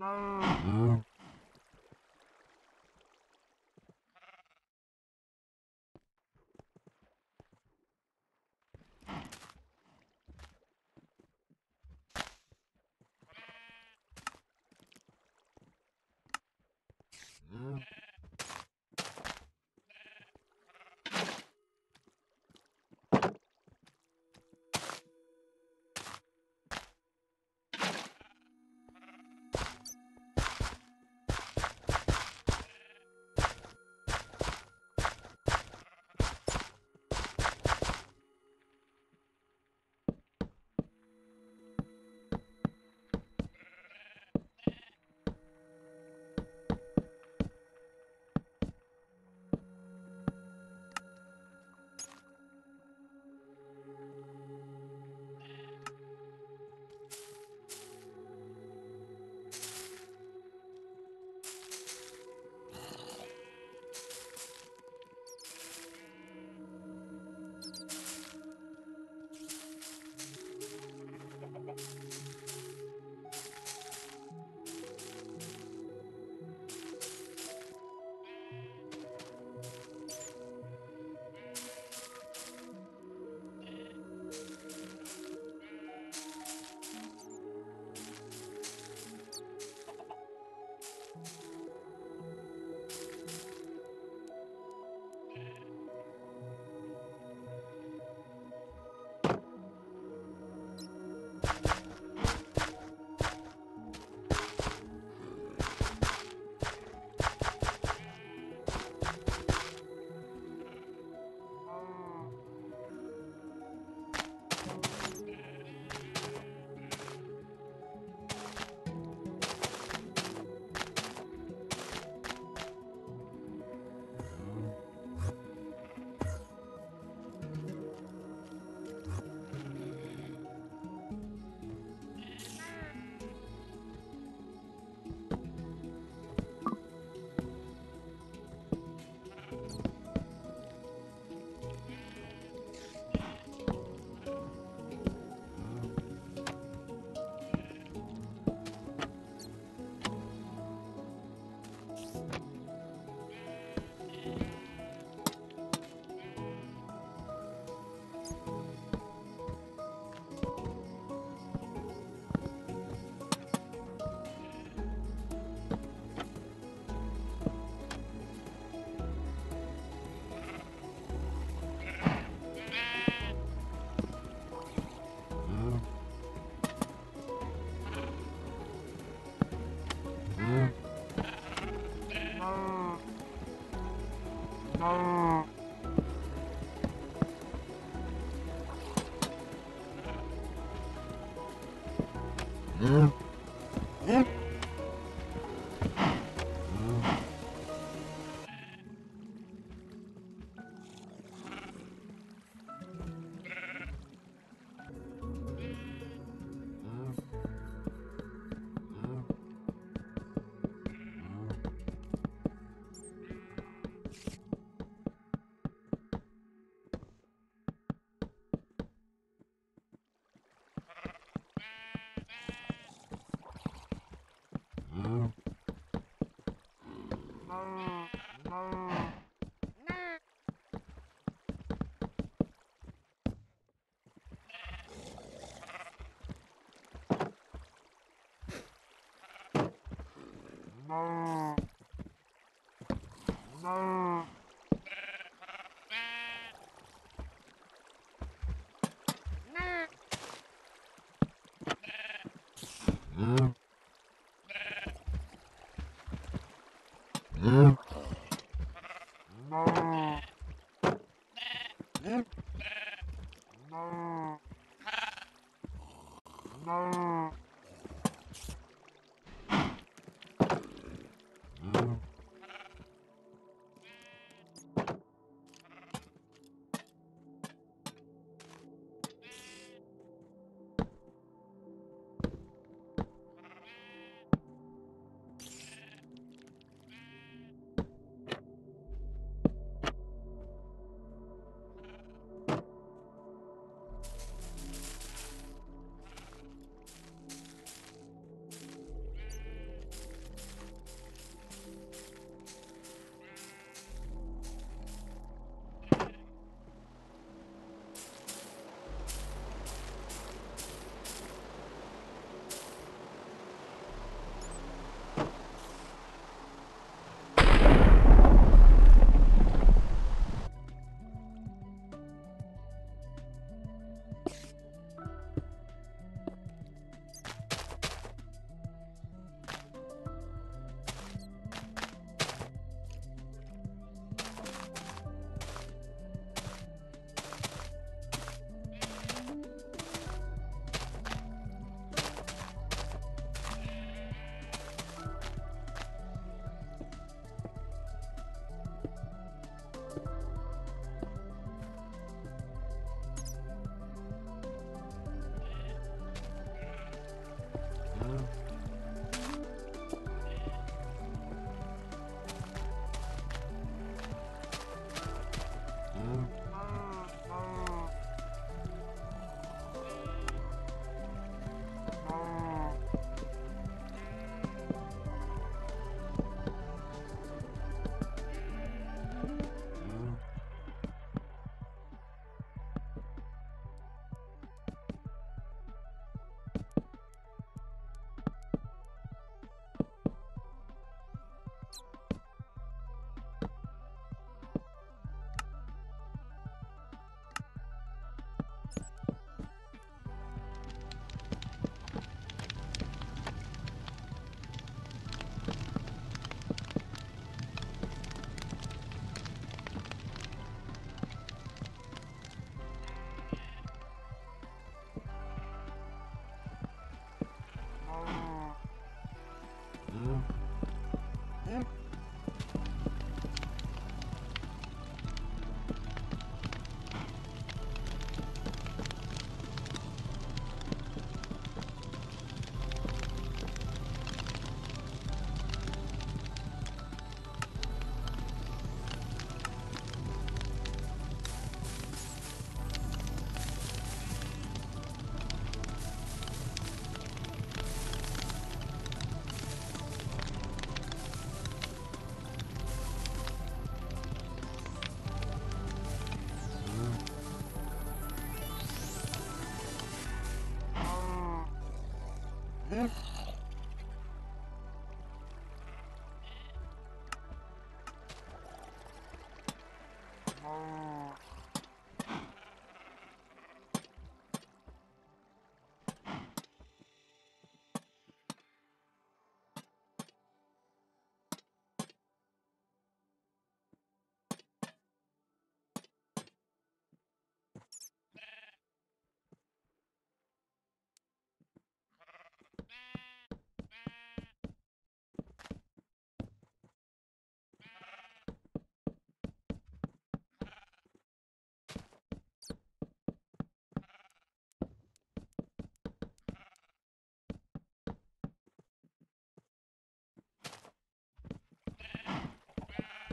Mm-hmm. Mm-hmm.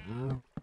Mm-hmm.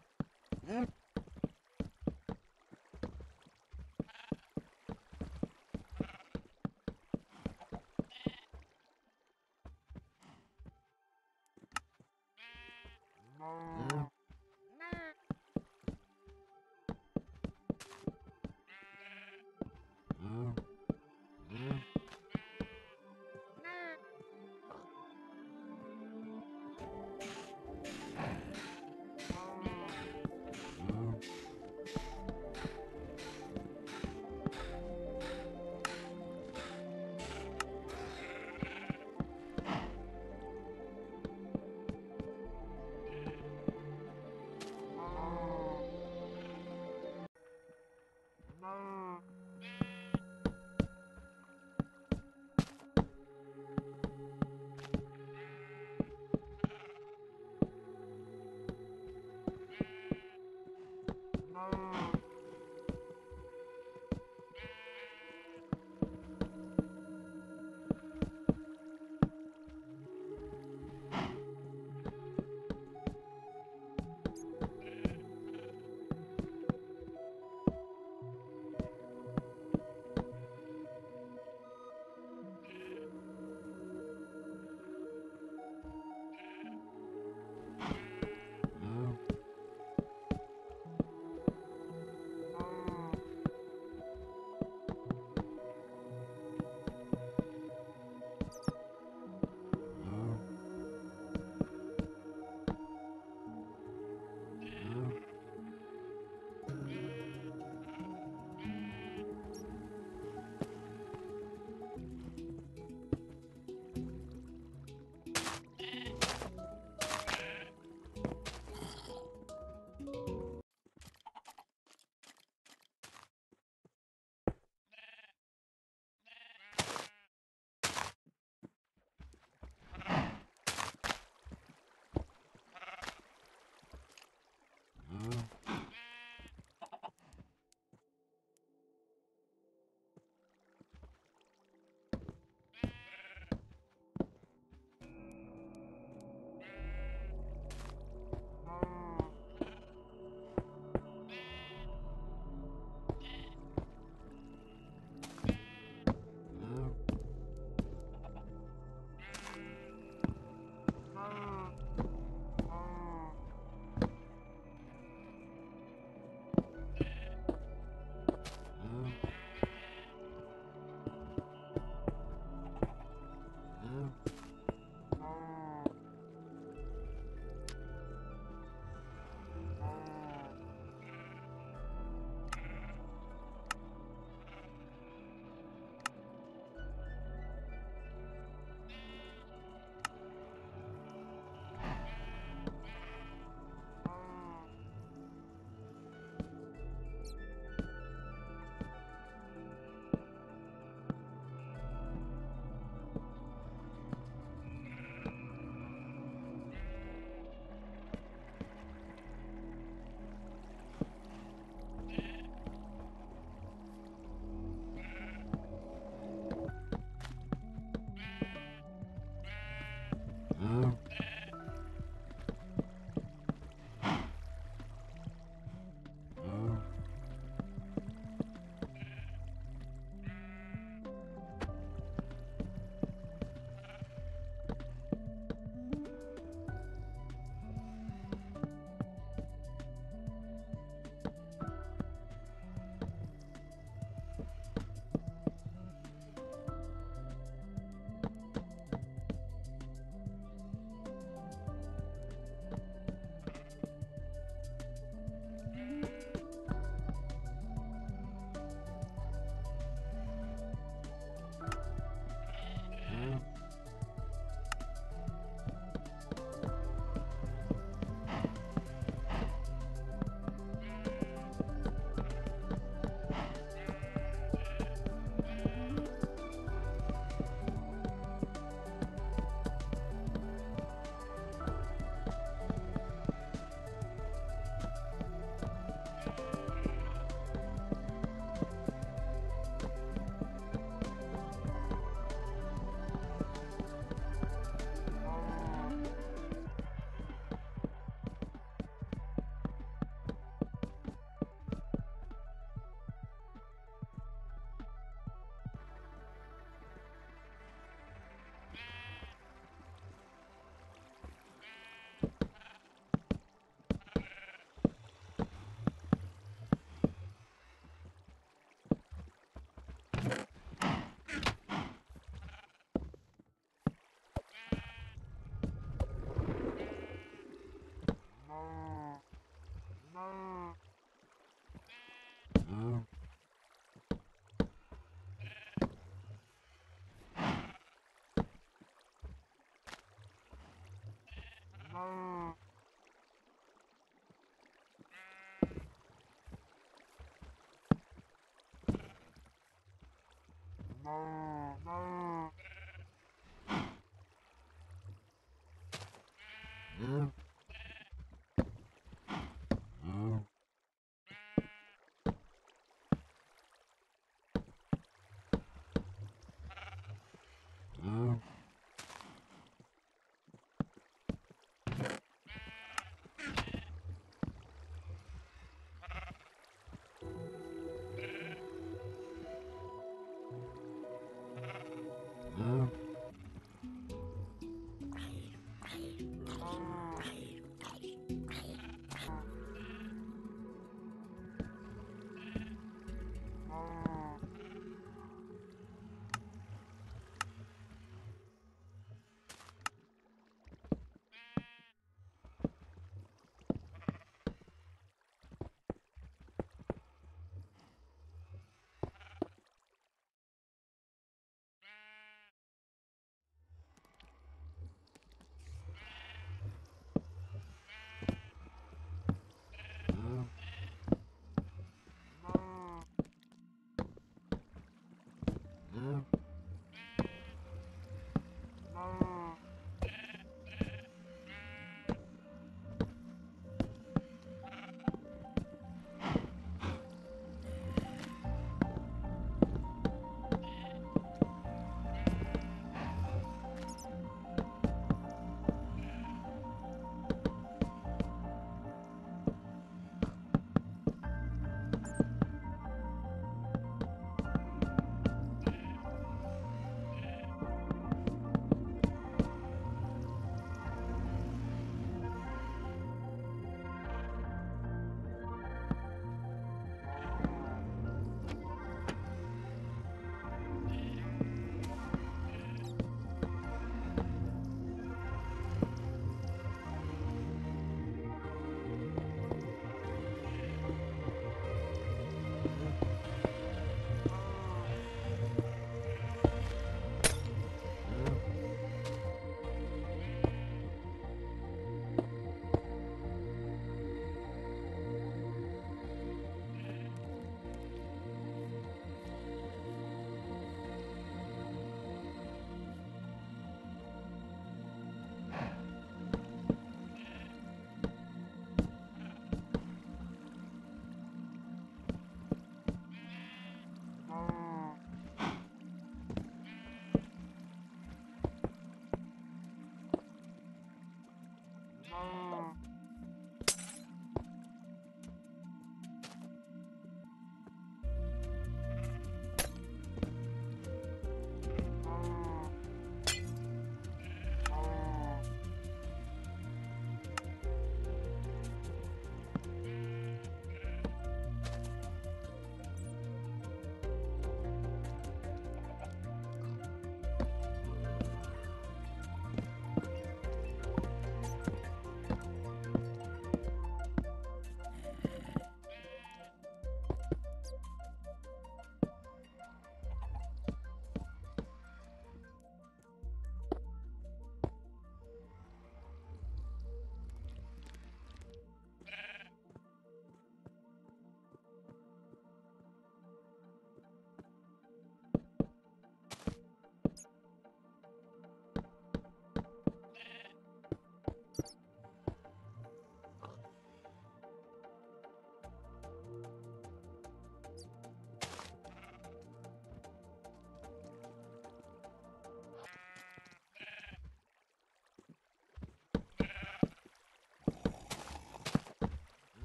Mm-hmm. Uh, Oh.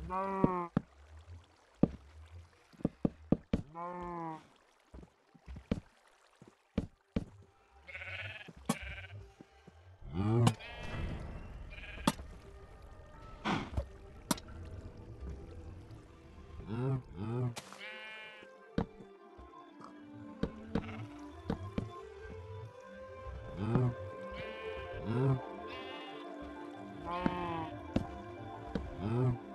No. No. Mm-hmm.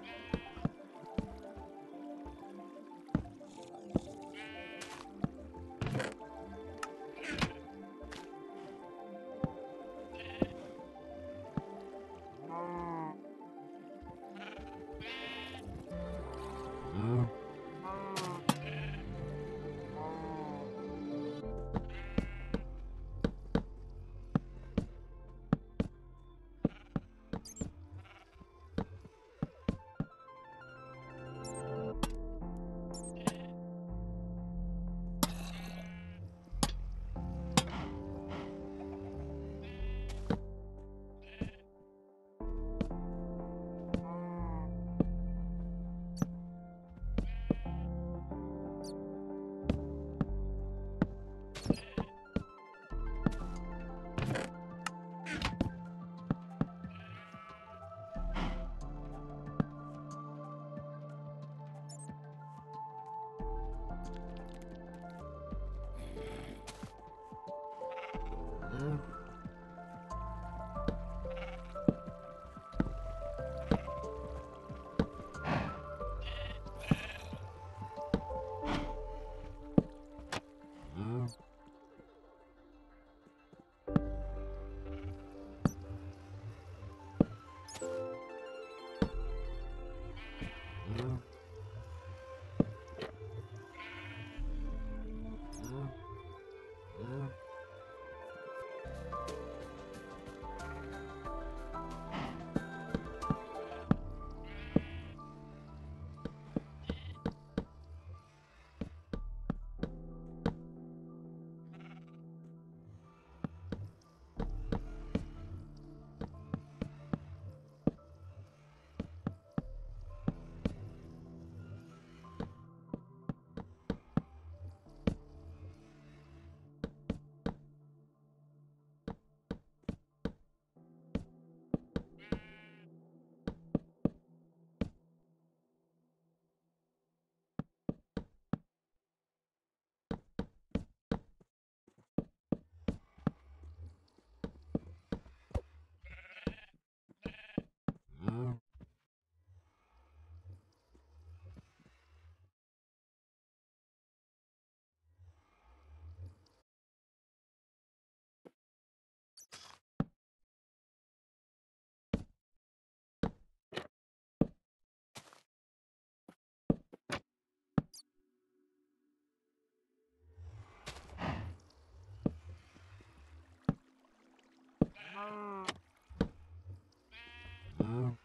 Mm.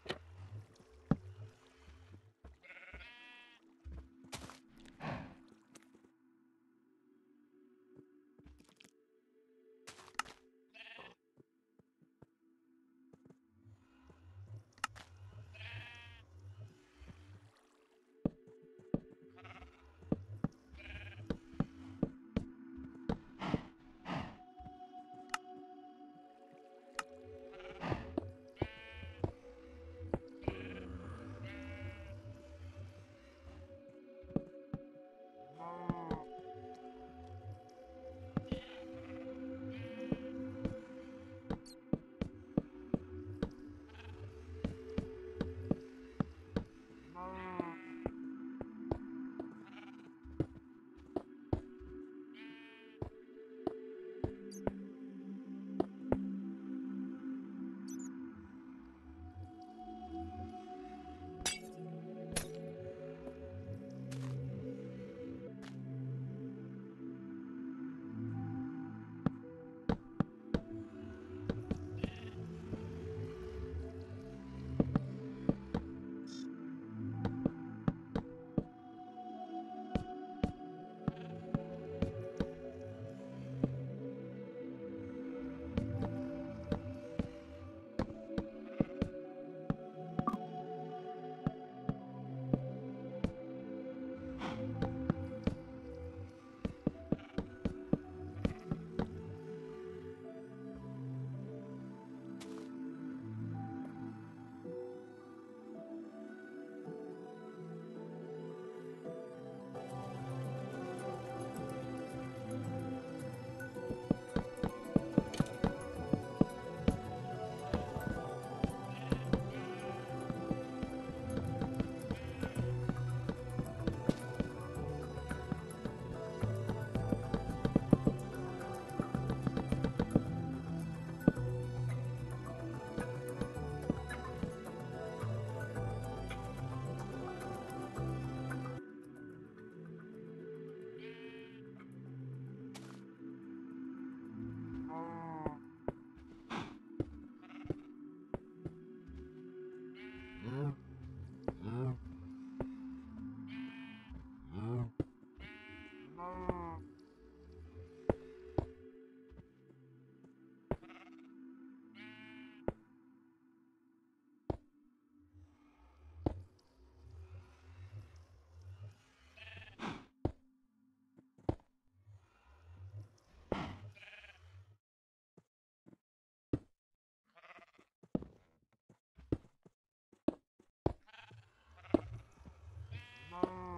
Oh.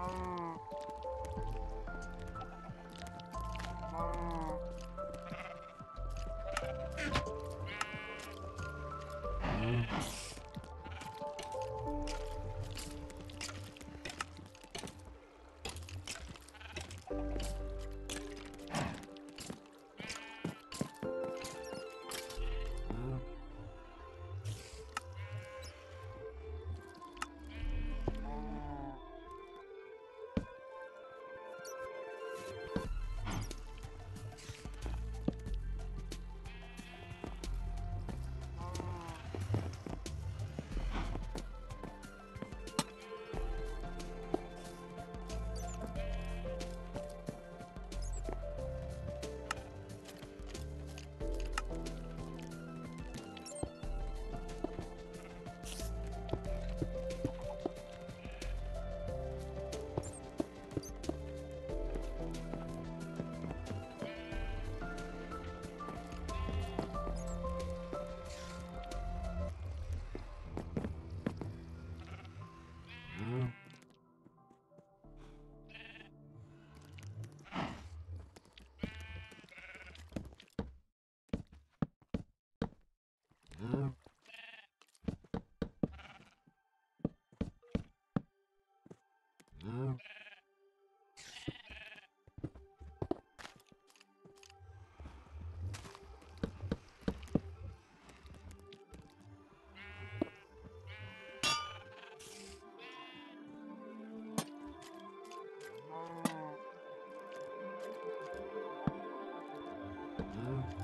Oh. Uh, Mm-hmm.